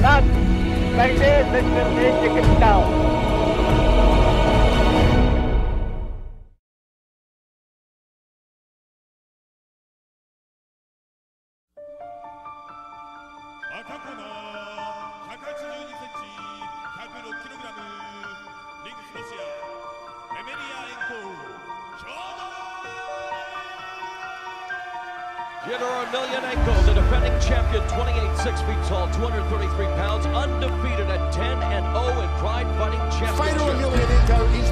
not like this, let's just take down.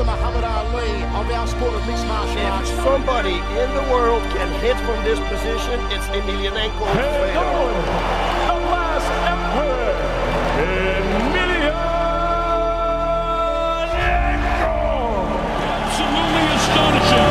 The Muhammad Ali of our sport of mixed martial If somebody in the world can hit from this position, it's Emelianenko. the last emperor, Emelianenko! Absolutely astonishing.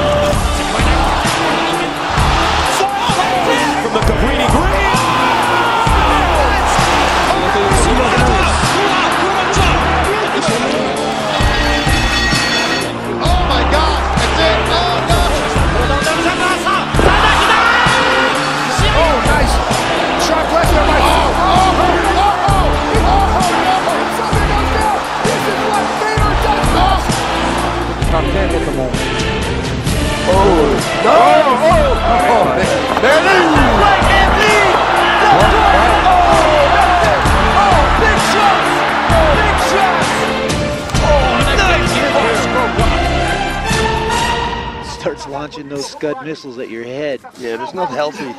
Scud missiles at your head. Yeah, there's not healthy.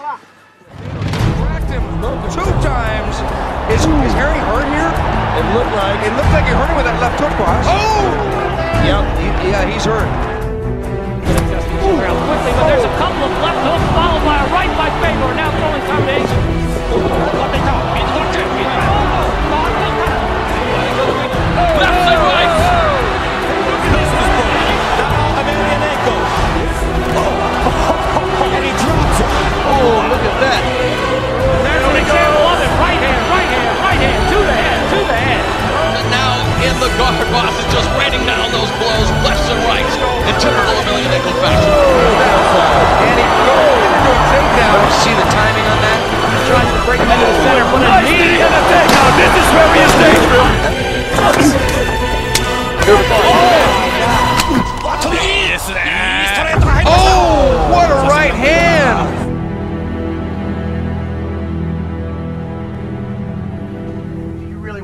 Two times. Is, is Harry hurt here? It looked like. It looked like he hurt him with that left hook cross. Oh! Yep. He- yeah, he's hurt. Quickly, but there's a couple of left hooks followed by a right by Fedor. Now throwing combination.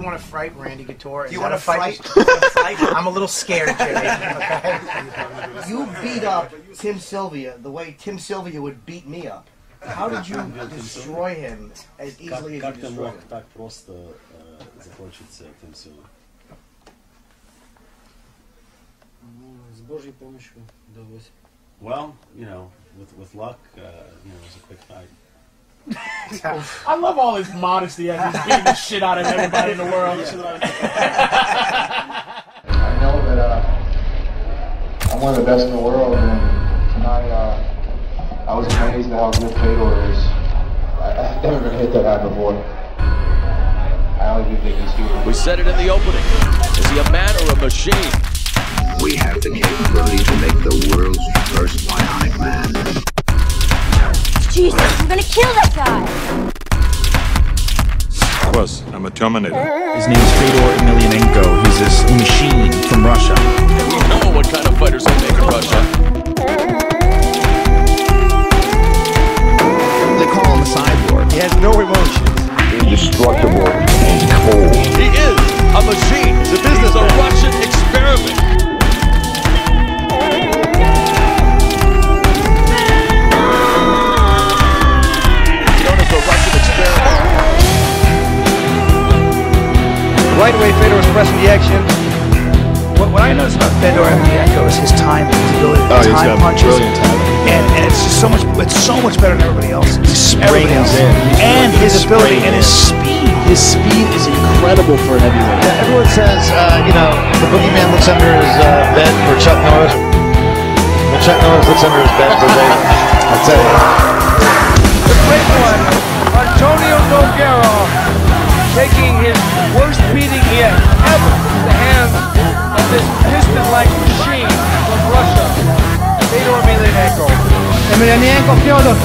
want to fight Randy Couture? You want to fight? I'm a little scared, Jimmy. Okay? You beat up Tim Sylvia the way Tim Sylvia would beat me up. How did you destroy him as easily as you destroyed him? так просто э, закончиться этим всем? С Божьей помощью удалось. Well, you know, with with luck, uh, you know, it was a quick fight. I love all his modesty as he's beating the shit out of everybody in the world. I know that uh, I'm one of the best in the world, and tonight uh, I was amazed at how good Fedor is. I, I've never been hit that high before. I only do think he's huge. We said it in the opening. Is he a man or a machine? We have the capability to make the world's first bionic man. Jesus, I'm gonna kill that guy! Of course, I'm a Terminator. His name is Fedor Emelianenko. He's this machine from Russia. We know what kind of fighters they make in Russia. They call him a cyborg. He has no emotions. Indestructible and cold. He is a machine. This business a Russian experiment. Right away, Fedor was pressing the action. What, what I noticed about Fedor Emelianenko is his timing, his ability, Oh, his he's time got punches, brilliant timing. and, and it's just so much. It's so much better than everybody else. He Everybody springs else. in. He and his ability in. and his speed. His speed is incredible for a heavyweight. Yeah, everyone says, uh, you know, the boogeyman looks under his uh, bed for Chuck Norris. Well, Chuck Norris looks under his bed for Vader. I'll tell you. The great one, Antonio Nogueira, taking his worst beating yet ever at the hands of this piston-like machine from Russia, Fedor Emelianenko. Emelianenko, Fyodor,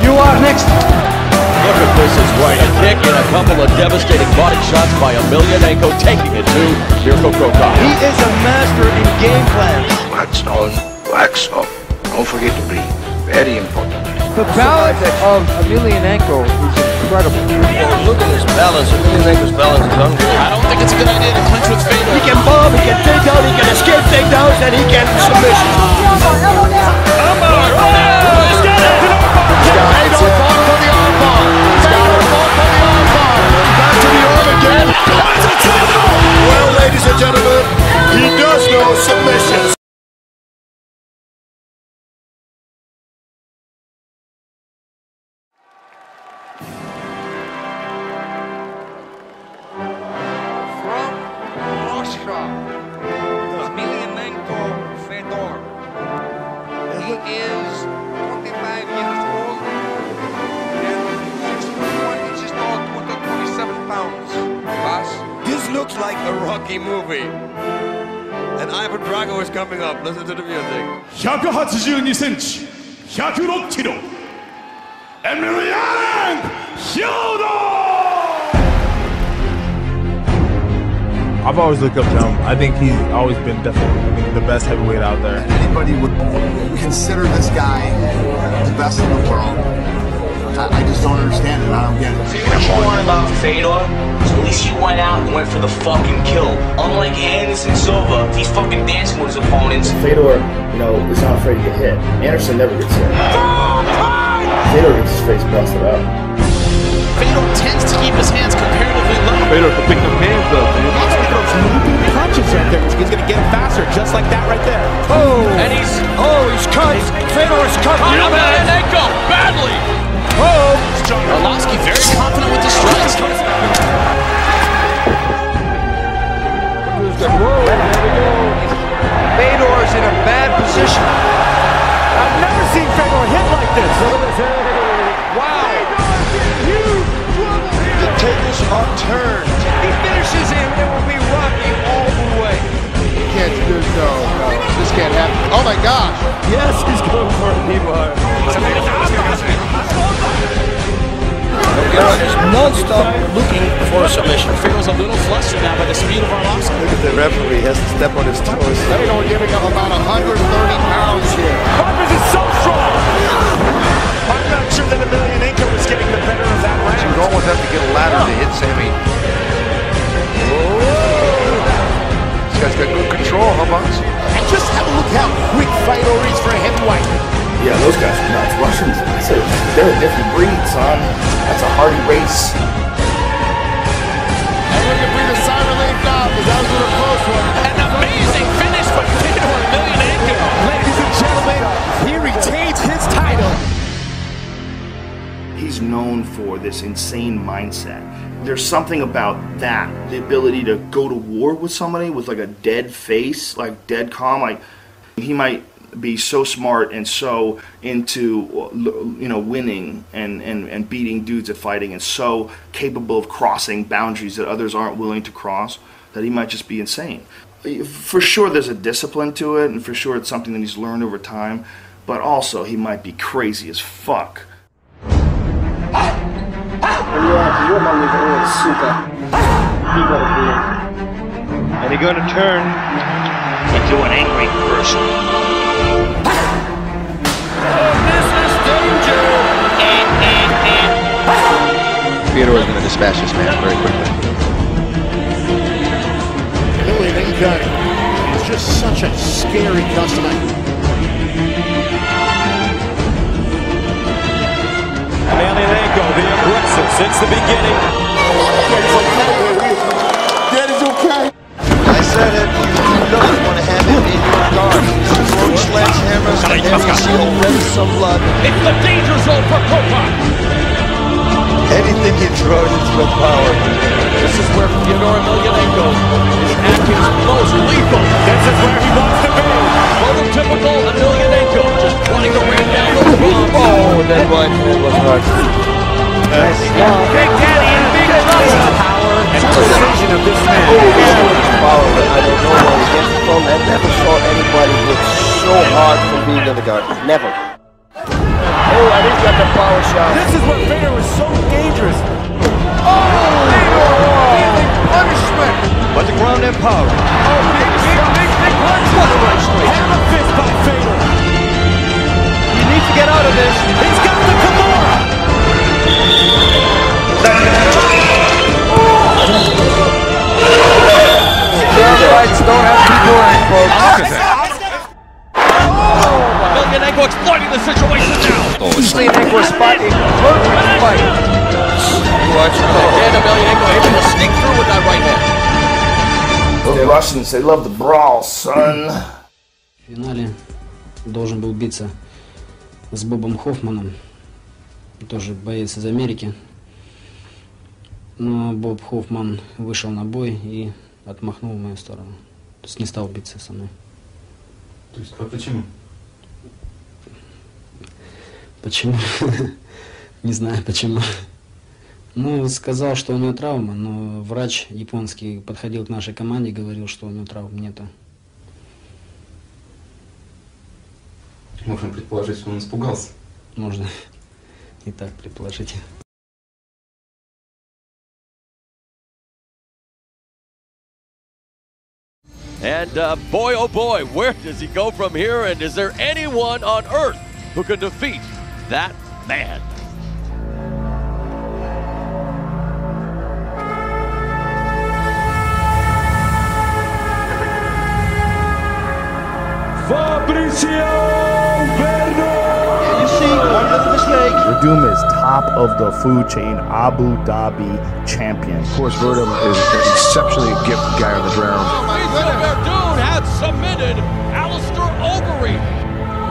you are next. look at this is right. A kick and a couple of devastating body shots by Emelianenko, taking it to Mirko Cro Cop. He is a master in game plans. Wax on, wax off. Don't forget to breathe. Very important. The balance of Emelianenko is incredible. Look at his balance. Emelianenko's balance is unreal. I don't think it's a good idea to clinch with Fedor. He can bomb, he can take down, he can escape takedowns, and he can submission. Well, ladies and gentlemen, he does know submissions. Shaw, his Fedor. He is 45 years old and 6'1 inches tall, 227 pounds. Boss? This looks like a Rocky movie. And Ivan Drago is coming up. Listen to the music. 182cm, 106kg, Emilian Hyodo! I've always looked up to him. I think he's always been definitely I think, the best heavyweight out there. Anybody would consider this guy the best in the world. I, I just don't understand it. I don't get it. What you want about Fedor is at least you went out and went for the fucking kill. Unlike Anderson Silva, he's fucking dancing with his opponents. Fedor, you know, is not afraid to get hit. Anderson never gets hit. Fedor gets his face busted up. Fedor tends to keep his hands comparatively low. Fedor can pick them hands up, man. He throws looping punches right there. He's going to get him faster, just like that right there. Oh, and he's oh, he's cut. Fedor is cut. Emelianenko badly. Oh, Arlovsky very confident with the strikes. Fedor's in a bad position. Yes, he's going for a knee bar. is non-stop looking for a submission. Fedor's a little flustered now by the speed of Arlovsky. Look at the referee. He has to step on his toes. Fedor giving up about 130 pounds here. Marcus is so strong. I'm not sure that a million Emelianenko is getting the better of that round. You would almost have to get a ladder to hit Sammy. This guy's got good control, huh, Buns? And just have a look how quick Fedor is for a heavyweight. They're a different breed, son. That's a hardy race. And we can breathe a sigh of relief because that was a close one. An amazing finish by Fedor Emelianenko. Ladies and gentlemen, he retains his title. He's known for this insane mindset. There's something about that, the ability to go to war with somebody with like a dead face, like dead calm. Like he might be so smart and so into you know winning and, and, and beating dudes at fighting and so capable of crossing boundaries that others aren't willing to cross that he might just be insane. For sure there's a discipline to it and for sure it's something that he's learned over time, but also he might be crazy as fuck. And you're going to turn into an angry person. Fedor is going to dispatch this man very quickly. Emelianenko is just such a scary customer. Emelianenko, the aggressive since the beginning. That is okay. I said it. You do not want to have him in your guard. He's sledgehammers and every seal ready some blood. It's the danger zone for Kopach. Anything he throws is with power. This is where Fyodor Emelianenko is at his most lethal. This is where he wants to be. Prototypical Emelianenko just wanting to rain down those bombs. Oh, that one was hard. Nice. Big Daddy in big trouble. Power and precision of this man. Oh, power, but I don't know where he gets it from. I never saw anybody hit so hard from being in the guard. Never. Oh, and he's got the power shot. This is where Vader was so dangerous. Oh, feeling punishment. But the ground and power. Oh, big, big, big, big punch. They love the brawl, son. В финале должен был биться с Бобом Хоффманом, тоже боец из Америки. Но Боб Хоффман вышел на бой и отмахнул в мою сторону. То есть не стал биться со мной. То есть, а почему? Почему? Не знаю почему. Ну, сказал, что у него травма, но врач японский подходил к нашей команде и говорил, что у него травм нету. Можно предположить, что он испугался. Можно и так предположить. And uh, boy, oh boy, where does he go from here? And is there anyone on earth who can defeat that man? Werdum is top of the food chain, Abu Dhabi champion. Of course, Werdum is an exceptionally gifted guy on the ground. Oh Lisa Werdum has submitted Alistair Overeem.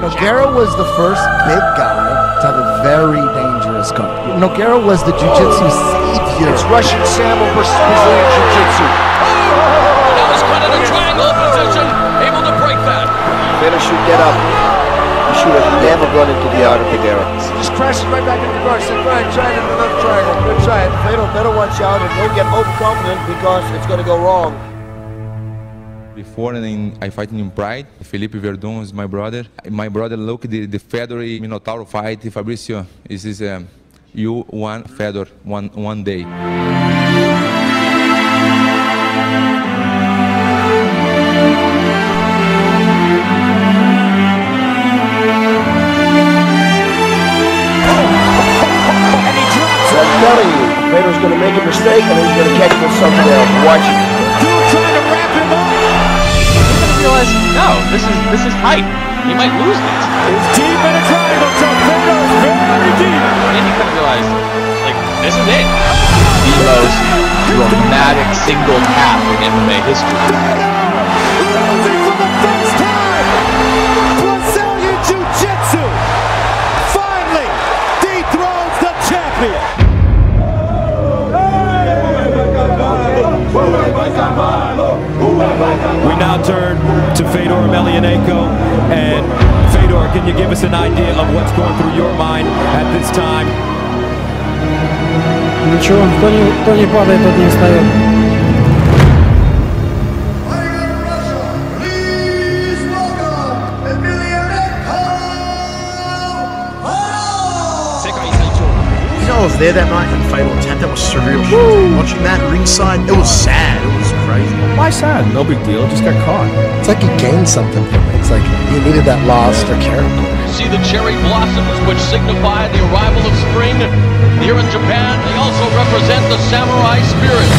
Nogueira was the first big guy to have a very dangerous company. Nogueira was the jiu-jitsu oh. savior. It's Russian Sambo versus Brazilian Jiu-Jitsu. That was cut in a triangle position, Vader should get up. He should have never gone into the art of Nogueira. Just crashes right back into the guard. Said, go ahead, try it in another triangle. Good try it. Fatal better watch out and don't get overconfident because it's going to go wrong. Before in, I fight in Pride, Felipe Werdum is my brother. My brother look the, the Fedor Minotauro fight. Fabricio, this is um, you one Fedor one one day. Telling you, Vader's going to make a mistake and he's going to catch him with something else. Watch it. realize, no, this is this is tight. He might lose this. It's deep in a triangle, so Vader is very deep. And he couldn't realize, like, this is it. The most dramatic single tap in MMA history. Ничего, кто не, кто не падает, тот не встает. You know, I was there that night in Fatal Attempt. That was surreal. shit. Watching that ringside, it was sad. It was crazy. Why sad? No big deal. Just got caught. It's like you gained something from it. It's like you needed that loss or character. See the cherry blossoms, which signify the arrival of spring. Here in Japan, they also represent the samurai spirit.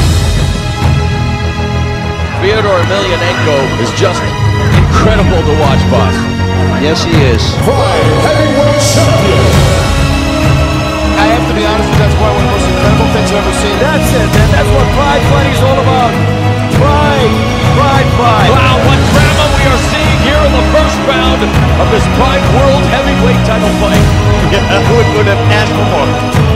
Fyodor Emelianenko is just incredible to watch, boss. Yes, he is. I have to be honest with you, that's probably one of the most incredible things I've ever seen. That's it, man. That's what Pride Fighting is all about. Pride. Pride Fight. Wow, what drama we are seeing here in the first round of this Pride World Heavyweight title fight. Yeah, who would have asked for more?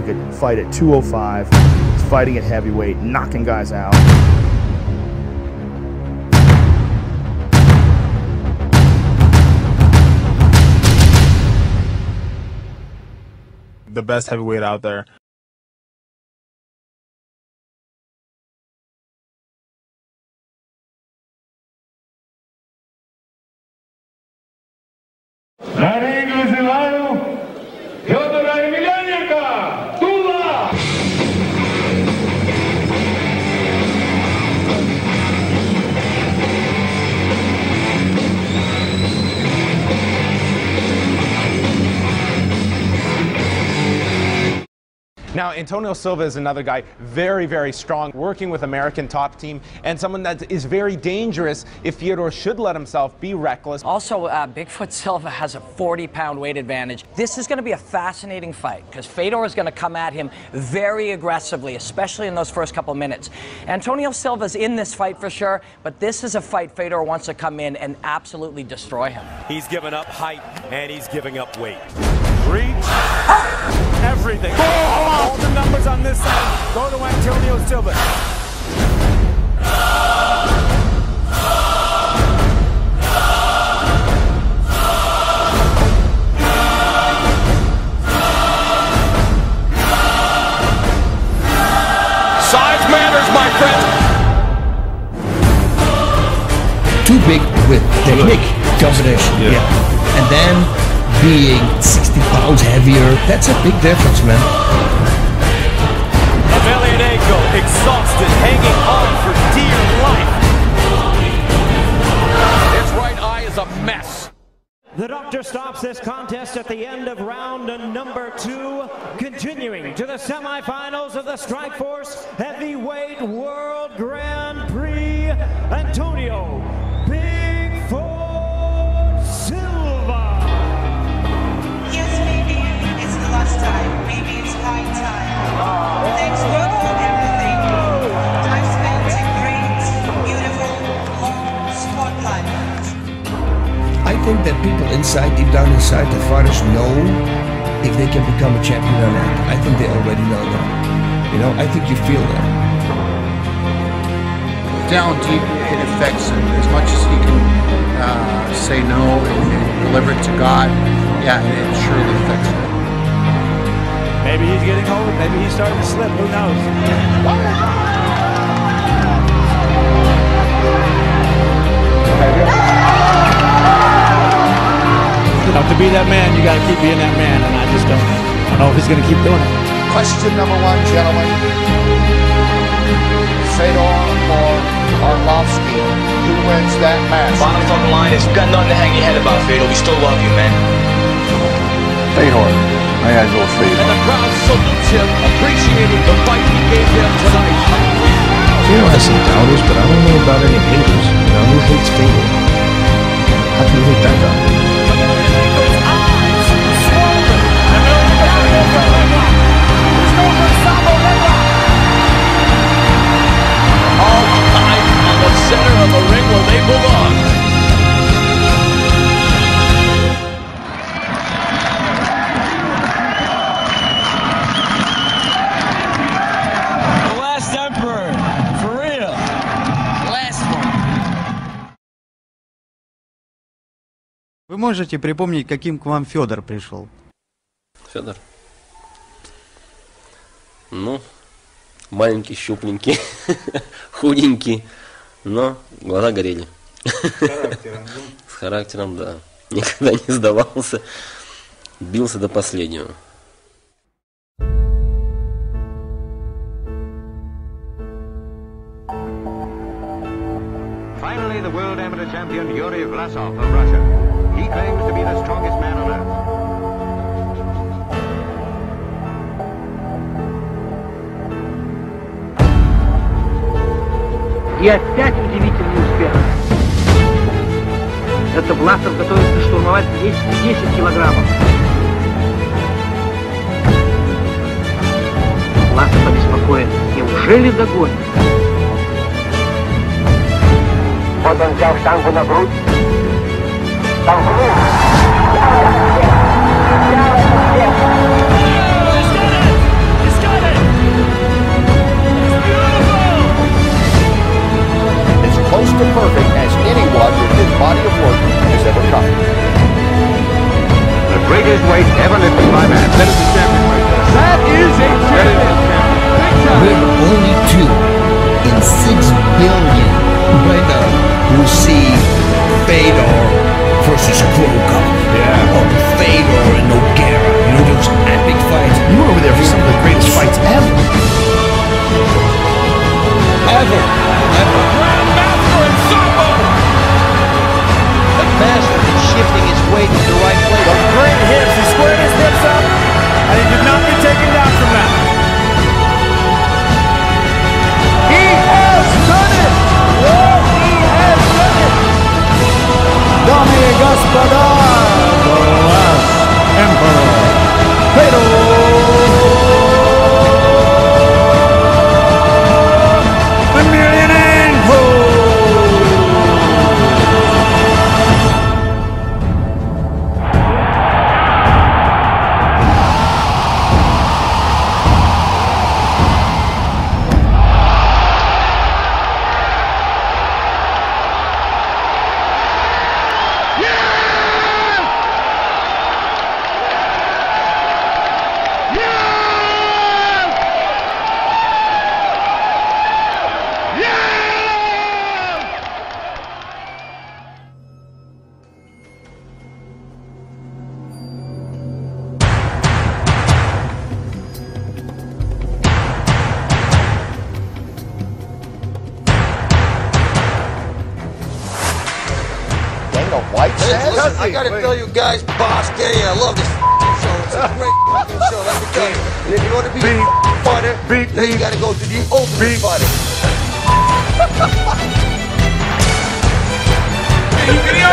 who could fight at 205, fighting at heavyweight, knocking guys out. The best heavyweight out there. Ready? Antonio Silva is another guy, very, very strong, working with American top team, and someone that is very dangerous if Fyodor should let himself be reckless. Also, uh, Bigfoot Silva has a 40-pound weight advantage. This is going to be a fascinating fight because Fedor is going to come at him very aggressively, especially in those first couple minutes. Antonio Silva's in this fight for sure, but this is a fight Fedor wants to come in and absolutely destroy him. He's giving up height and he's giving up weight. Reach. Everything. All the numbers on this side go to Antonio Silva. Size matters, my friend. Too big with technique combination. Yeah. And then being 60 pounds heavier, that's a big difference, man. Emelianenko exhausted, hanging on for dear life. His right eye is a mess. The doctor stops this contest at the end of round number two, continuing to the semifinals of the Strikeforce Heavyweight World Grand Prix, Antonio Bigfoot Silva. Yes, maybe it's the last time. Maybe it's high time. Thanks think that people inside, deep down inside, the fighters know if they can become a champion or not. I think they already know that. You know, I think you feel that. down deep, it affects him as much as he can uh, say no and, and deliver it to God. Yeah, it, it surely affects him. Maybe he's getting old. Maybe he's starting to slip. Who knows? You know, to be that man, you got to keep being that man, and I just don't. I don't know if he's going to keep doing it. Question number one, gentlemen. Fedor or Arlovsky, who wins that match? Bottom fucking line is you got nothing to hang your head about, Fedor. We still love you, man. Fedor. I gotta go Fedor. And the crowd salutes him, appreciating the fight he gave them tonight. Fedor has some doubters, but I don't know about any haters. You know, who hates Fedor? How can you hate that guy? Можете припомнить, каким к вам Федор пришел? Федор. Ну, маленький, щупленький, худенький, но глаза горели. характером, С характером, да. Никогда не сдавался, бился до последнего. Finally, the world amateur champion Yuri Vlasov of Russia. He claims to be the strongest man on earth. И опять удивительный успех. Это Власов готовится штурмовать 210 килограммов. Власов обеспокоен. Неужели догонит? Вот он взял штангу на грудь. close to perfect as anyone with his body of work has ever come. The greatest weight ever lifted by man. That is a champion right there. We're only two in six billion see Fedor versus Kroka. Yeah. Or Fedor and Nogueira. You know those epic fights. You were over there for some of the greatest fights ever. Ever. Ever.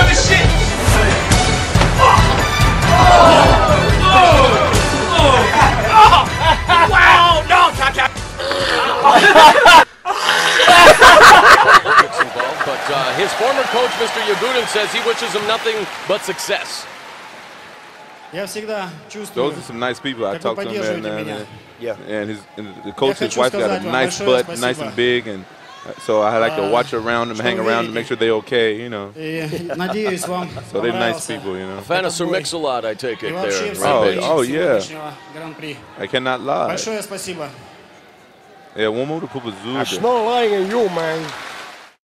the shit. Wow! No, Taka. Olympics involved, but uh, his former coach, Mr. Yagudin, says he wishes him nothing but success. Я всегда чувствую, Those are some nice people. I как вы talked to them, поддерживаете and, меня. and, yeah. and his and the coach, his хочу wife got сказать a вам nice большое butt, nice спасибо. and big, and uh, so I like to watch around them, что hang вы around, верите. and make sure they okay, you know. И надеюсь, вам So they're nice понравился people, you know. A fan of Sir Mix-a-Lot, I take и it вообще there. все Oh, гости oh, yeah. сегодняшнего Гран-при. I cannot lie. Большое спасибо. Yeah, one more to Pupazuda. There's no lying in you, man.